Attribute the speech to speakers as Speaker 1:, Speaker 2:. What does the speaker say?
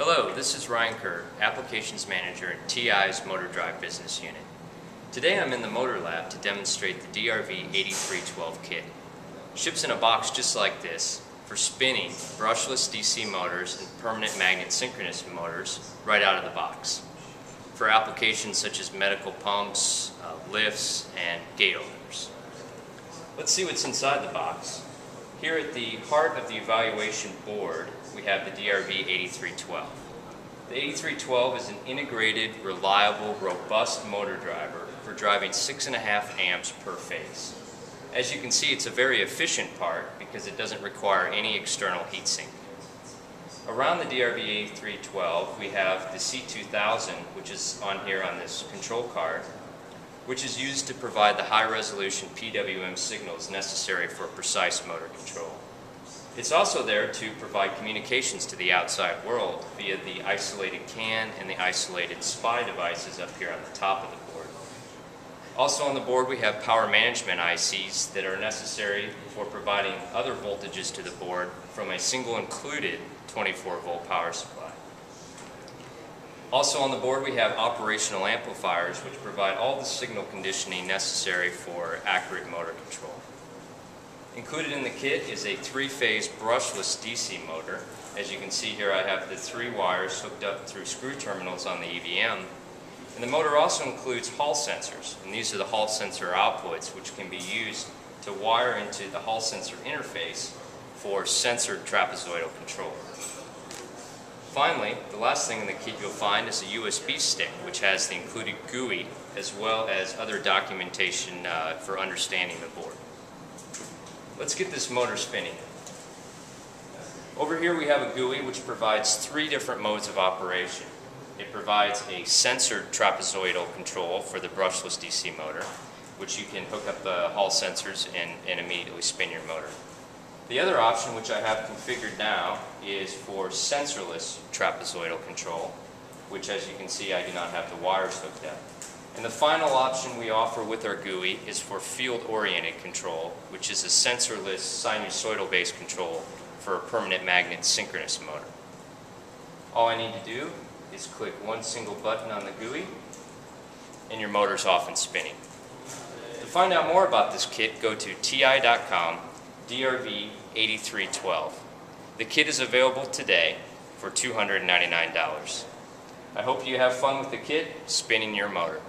Speaker 1: Hello, this is Ryan Kehr, Applications Manager at TI's Motor Drive Business Unit. Today I'm in the Motor Lab to demonstrate the DRV 8312 kit. Ships in a box just like this for spinning brushless DC motors and permanent magnet synchronous motors right out of the box. For applications such as medical pumps, uh, lifts, and gate openers. Let's see what's inside the box. Here at the heart of the evaluation board, we have the DRV 8312. The 8312 is an integrated, reliable, robust motor driver for driving 6.5 amps per phase. As you can see, it's a very efficient part because it doesn't require any external heatsink. Around the DRV 8312, we have the C2000, which is on here on this control card, which is used to provide the high-resolution PWM signals necessary for precise motor control. It's also there to provide communications to the outside world via the isolated CAN and the isolated SPI devices up here on the top of the board. Also on the board we have power management ICs that are necessary for providing other voltages to the board from a single included 24 volt power supply. Also on the board we have operational amplifiers which provide all the signal conditioning necessary for accurate motor control. Included in the kit is a three-phase brushless DC motor. As you can see here I have the three wires hooked up through screw terminals on the EVM. And the motor also includes Hall sensors, and these are the Hall sensor outputs which can be used to wire into the Hall sensor interface for sensor trapezoidal control. Finally, the last thing in the kit you'll find is a USB stick, which has the included GUI as well as other documentation uh, for understanding the board. Let's get this motor spinning. Over here we have a GUI which provides three different modes of operation. It provides a sensored trapezoidal control for the brushless DC motor, which you can hook up the Hall sensors and, and immediately spin your motor. The other option, which I have configured now, is for sensorless trapezoidal control, which as you can see I do not have the wires hooked up. And the final option we offer with our GUI is for field-oriented control, which is a sensorless sinusoidal-based control for a permanent magnet synchronous motor. All I need to do is click one single button on the GUI, and your motor's off and spinning. To find out more about this kit, go to ti.com DRV 8312. The kit is available today for $299. I hope you have fun with the kit spinning your motor.